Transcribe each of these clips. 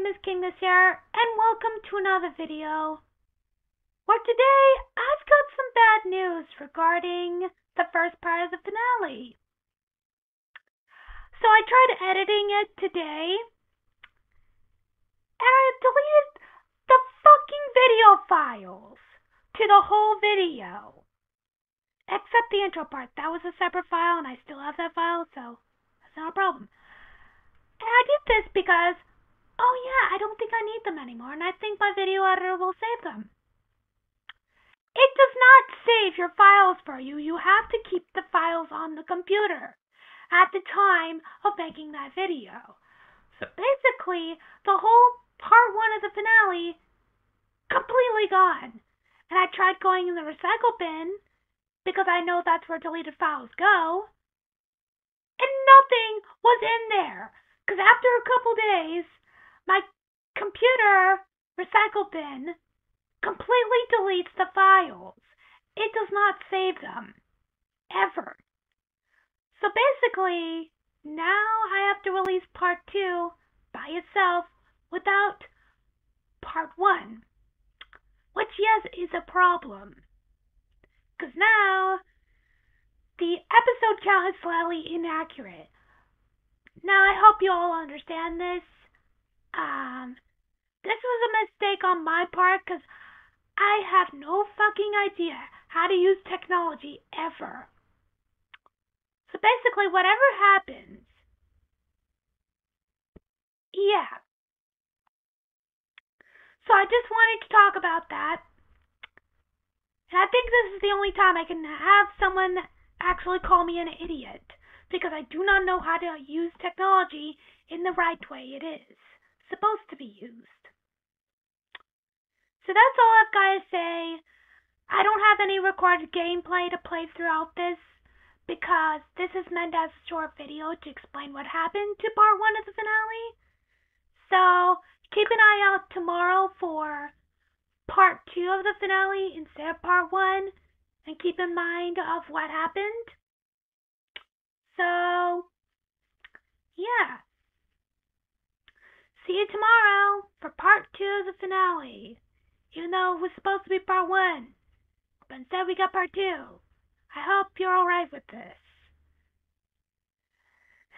name is King this year, and welcome to another video. Where today I've got some bad news regarding the first part of the finale. So I tried editing it today, and I deleted the fucking video files to the whole video. Except the intro part. That was a separate file, and I still have that file, so that's not a problem. And I did this because Oh yeah, I don't think I need them anymore, and I think my video editor will save them. It does not save your files for you. You have to keep the files on the computer at the time of making that video. So basically, the whole part one of the finale completely gone. And I tried going in the recycle bin because I know that's where deleted files go. And nothing was in there. Because after a couple days, my computer recycle bin completely deletes the files. It does not save them. Ever. So basically, now I have to release part two by itself without part one. Which, yes, is a problem. Because now the episode count is slightly inaccurate. Now, I hope you all understand this. Um, this was a mistake on my part because I have no fucking idea how to use technology ever. So basically, whatever happens, yeah. So I just wanted to talk about that. And I think this is the only time I can have someone actually call me an idiot because I do not know how to use technology in the right way it is supposed to be used. So that's all I've got to say. I don't have any recorded gameplay to play throughout this because this is meant as a short video to explain what happened to part one of the finale. So keep an eye out tomorrow for part two of the finale instead of part one and keep in mind of what happened. So yeah. See you tomorrow for part two of the finale. Even though it was supposed to be part one. But instead we got part two. I hope you're alright with this.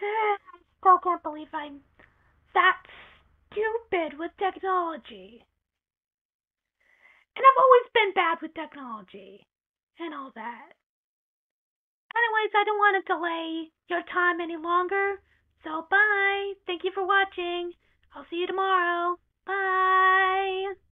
I still can't believe I'm that stupid with technology. And I've always been bad with technology and all that. Anyways, I don't want to delay your time any longer. So bye. Thank you for watching. I'll see you tomorrow. Bye.